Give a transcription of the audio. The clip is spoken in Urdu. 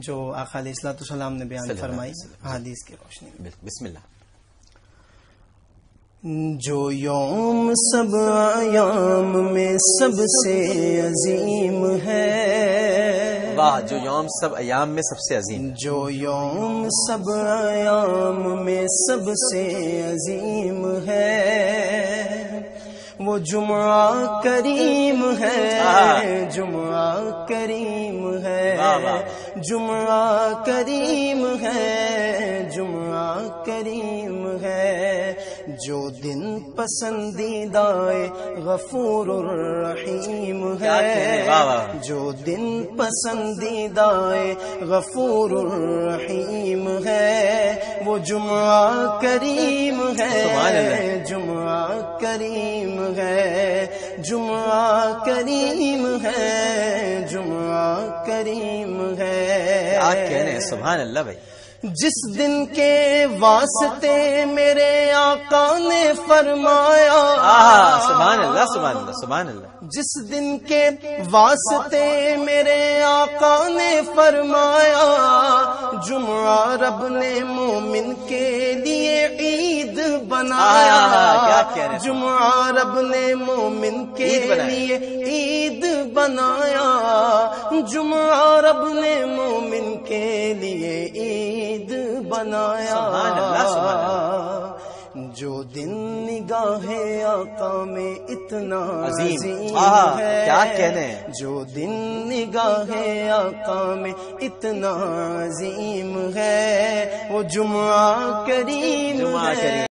جو آقا علیہ السلاۃ السلام نے بیان فرمائی وسلم۔ حدیث کی روشنی بسم اللہ۔ جو یوم سب ایام میں سب سے عظیم ہے۔ واہ جو یوم سب ایام میں سب سے عظیم۔ جو یوم سب ایام میں سب سے عظیم ہے۔ وہ جمعہ کریم ہے جمعہ کریم ہے۔ جمعہ کریم ہے جمعہ کریم ہے جو دن پسندیدہ غفور الرحیم ہے۔ جو دن پسندیدہ غفور الرحیم ہے. وہ جمعہ کریم ہے۔ جمعہ کریم ہے. جمعہ کریم ہے. جمعہ کریم ہے. سبحان اللہ بھائی. جس دن کے واسطے میرے آقا نے فرمایا سبحان اللہ سبحان اللہ سبحان اللہ۔ جس دن کے واسطے میرے آقا نے فرمایا جمعہ رب نے مومن کے لیے عید بنایا۔ جمعہ رب نے مومن کے۔ لیے عید بنایا۔ جمعہ رب نے مومن کے لیے عید بنایا۔ جو دن نگاہ آقا میں اتنا عظیم۔ ہے۔ کیا کہنے؟ جو دن نگاہ آقا میں اتنا عظیم ہے۔ وہ جمعہ کریم ہے۔